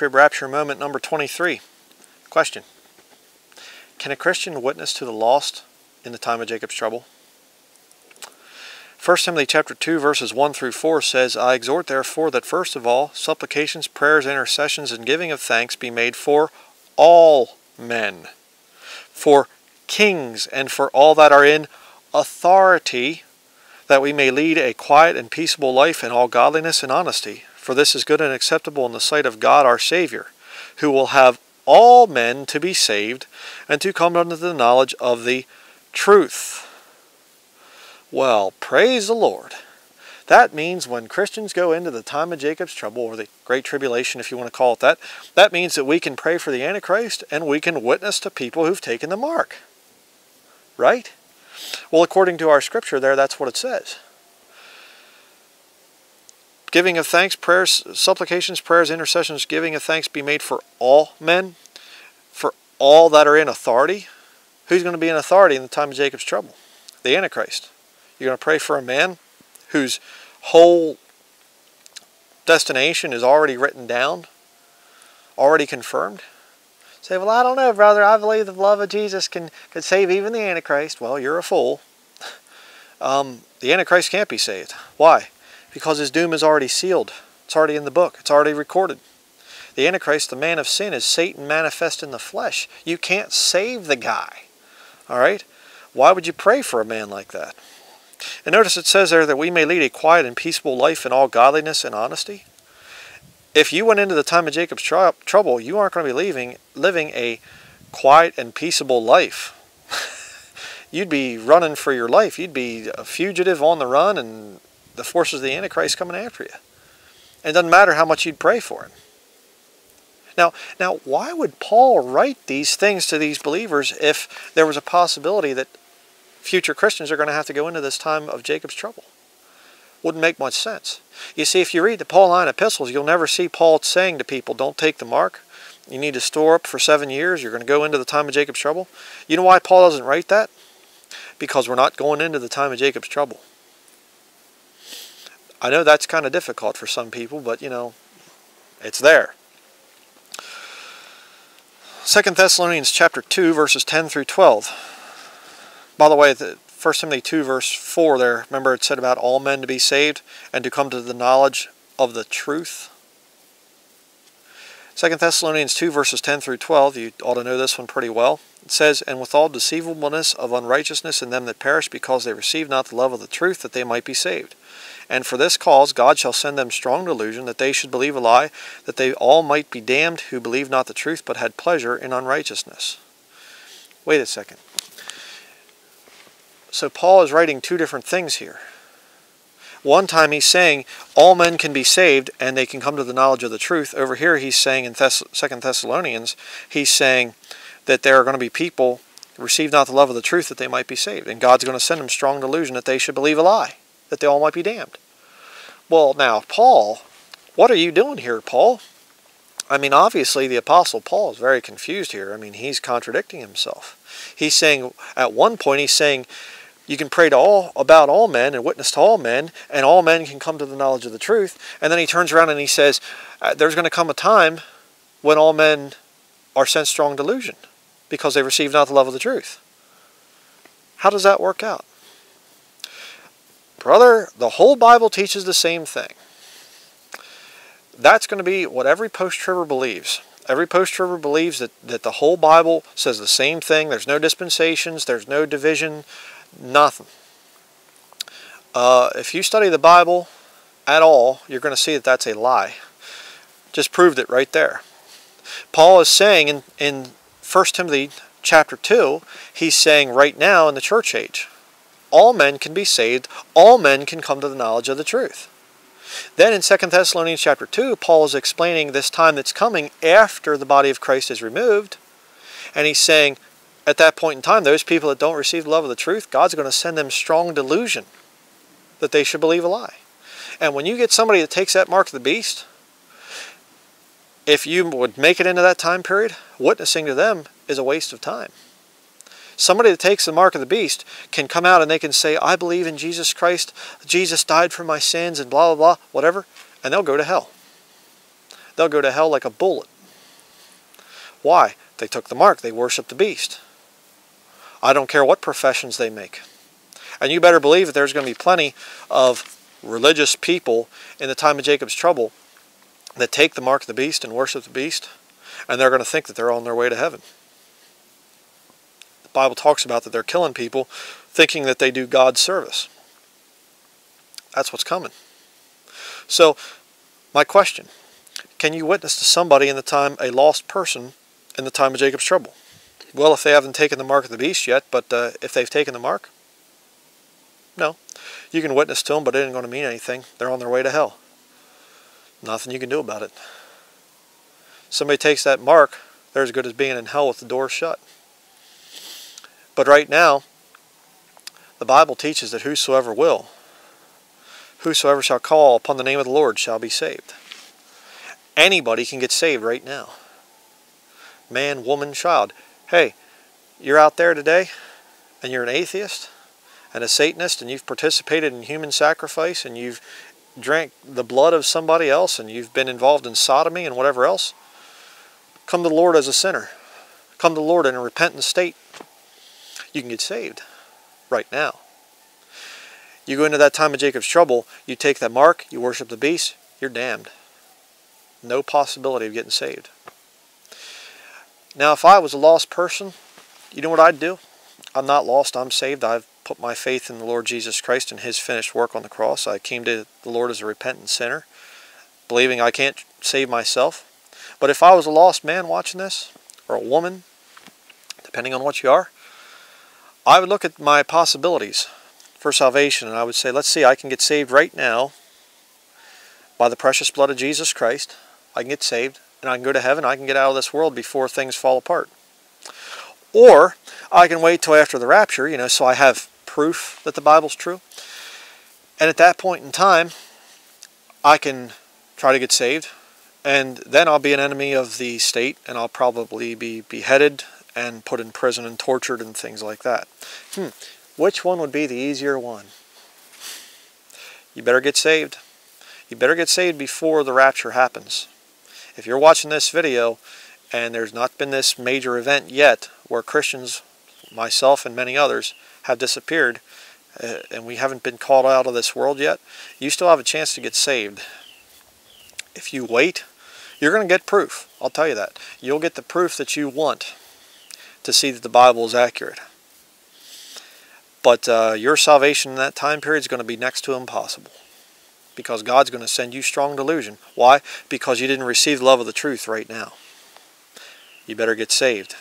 Pre-trib rapture moment number 23. Question. Can a Christian witness to the lost in the time of Jacob's trouble? 1 Timothy chapter 2 verses 1 through 4 says, I exhort therefore that first of all supplications, prayers, intercessions, and giving of thanks be made for all men, for kings, and for all that are in authority, that we may lead a quiet and peaceable life in all godliness and honesty. For this is good and acceptable in the sight of God our Savior, who will have all men to be saved and to come unto the knowledge of the truth. Well, praise the Lord. That means when Christians go into the time of Jacob's trouble, or the Great Tribulation, if you want to call it that, that means that we can pray for the Antichrist and we can witness to people who've taken the mark. Right? Well, according to our scripture there, that's what it says giving of thanks, prayers, supplications, prayers, intercessions, giving of thanks be made for all men, for all that are in authority. Who's going to be in authority in the time of Jacob's trouble? The Antichrist. You're going to pray for a man whose whole destination is already written down, already confirmed. Say, well, I don't know, brother. I believe the love of Jesus can, can save even the Antichrist. Well, you're a fool. Um, the Antichrist can't be saved. Why? Because his doom is already sealed. It's already in the book. It's already recorded. The Antichrist, the man of sin, is Satan manifest in the flesh. You can't save the guy. All right? Why would you pray for a man like that? And notice it says there that we may lead a quiet and peaceable life in all godliness and honesty. If you went into the time of Jacob's trouble, you aren't going to be leaving, living a quiet and peaceable life. You'd be running for your life. You'd be a fugitive on the run and the forces of the Antichrist coming after you. And it doesn't matter how much you'd pray for him. Now, now, why would Paul write these things to these believers if there was a possibility that future Christians are going to have to go into this time of Jacob's trouble? Wouldn't make much sense. You see, if you read the Pauline epistles, you'll never see Paul saying to people, don't take the mark. You need to store up for seven years. You're going to go into the time of Jacob's trouble. You know why Paul doesn't write that? Because we're not going into the time of Jacob's trouble. I know that's kind of difficult for some people, but you know, it's there. Second Thessalonians chapter 2 verses 10 through 12. By the way, the 1 Timothy 2 verse 4 there, remember it said about all men to be saved and to come to the knowledge of the truth. Second Thessalonians 2 verses 10 through 12, you ought to know this one pretty well. It says, And with all deceivableness of unrighteousness in them that perish, because they receive not the love of the truth, that they might be saved. And for this cause God shall send them strong delusion, that they should believe a lie, that they all might be damned who believed not the truth, but had pleasure in unrighteousness. Wait a second. So Paul is writing two different things here. One time he's saying all men can be saved and they can come to the knowledge of the truth. Over here he's saying in Thess- 2 Thessalonians, he's saying that there are going to be people receive not the love of the truth that they might be saved. And God's going to send them strong delusion that they should believe a lie that they all might be damned. Well, now, Paul, what are you doing here, Paul? I mean, obviously, the Apostle Paul is very confused here. I mean, he's contradicting himself. He's saying, at one point, he's saying, you can pray to all about all men and witness to all men, and all men can come to the knowledge of the truth. And then he turns around and he says, uh, there's going to come a time when all men are sent strong delusion because they receive not the love of the truth. How does that work out? Brother, the whole Bible teaches the same thing. That's going to be what every post-tribber believes. Every post-tribber believes that, that the whole Bible says the same thing. There's no dispensations. There's no division. Nothing. Uh, if you study the Bible at all, you're going to see that that's a lie. Just proved it right there. Paul is saying in, in 1 Timothy chapter 2, he's saying right now in the church age, all men can be saved, all men can come to the knowledge of the truth. Then in 2 Thessalonians chapter 2, Paul is explaining this time that's coming after the body of Christ is removed. And he's saying, at that point in time, those people that don't receive the love of the truth, God's going to send them strong delusion that they should believe a lie. And when you get somebody that takes that mark of the beast, if you would make it into that time period, witnessing to them is a waste of time. Somebody that takes the mark of the beast can come out and they can say, I believe in Jesus Christ, Jesus died for my sins and blah, blah, blah, whatever, and they'll go to hell. they'll go to hell like a bullet. Why? They took the mark. They worship the beast. I don't care what professions they make. And you better believe that there's going to be plenty of religious people in the time of Jacob's trouble that take the mark of the beast and worship the beast, and they're going to think that they're on their way to heaven. Bible talks about that they're killing people thinking that they do God's service. That's what's coming. So, my question can you witness to somebody in the time, a lost person, in the time of Jacob's trouble? Well, if they haven't taken the mark of the beast yet, but uh, if they've taken the mark, no. You can witness to them, but it ain't going to mean anything. They're on their way to hell. Nothing you can do about it. Somebody takes that mark, they're as good as being in hell with the door shut. But right now, the Bible teaches that whosoever will, whosoever shall call upon the name of the Lord shall be saved. Anybody can get saved right now. Man, woman, child. Hey, you're out there today and you're an atheist and a Satanist and you've participated in human sacrifice and you've drank the blood of somebody else and you've been involved in sodomy and whatever else, come to the Lord as a sinner. Come to the Lord in a repentant state. You can get saved right now. You go into that time of Jacob's trouble, you take that mark, you worship the beast, you're damned. No possibility of getting saved. Now, if I was a lost person, you know what I'd do? I'm not lost, I'm saved. I've put my faith in the Lord Jesus Christ and His finished work on the cross. I came to the Lord as a repentant sinner, believing I can't save myself. But if I was a lost man watching this, or a woman, depending on what you are, I would look at my possibilities for salvation and I would say, let's see, I can get saved right now by the precious blood of Jesus Christ. I can get saved and I can go to heaven. I can get out of this world before things fall apart. Or I can wait till after the rapture, you know, so I have proof that the Bible's true. And at that point in time, I can try to get saved. And then I'll be an enemy of the state and I'll probably be beheaded and put in prison and tortured and things like that. Hmm. Which one would be the easier one? You better get saved. You better get saved before the rapture happens. If you're watching this video and there's not been this major event yet where Christians, myself and many others, have disappeared uh, and we haven't been called out of this world yet, you still have a chance to get saved. If you wait, you're going to get proof. I'll tell you that. You'll get the proof that you want to see that the Bible is accurate. But uh, your salvation in that time period is going to be next to impossible because God's going to send you strong delusion. Why? Because you didn't receive the love of the truth right now. You better get saved.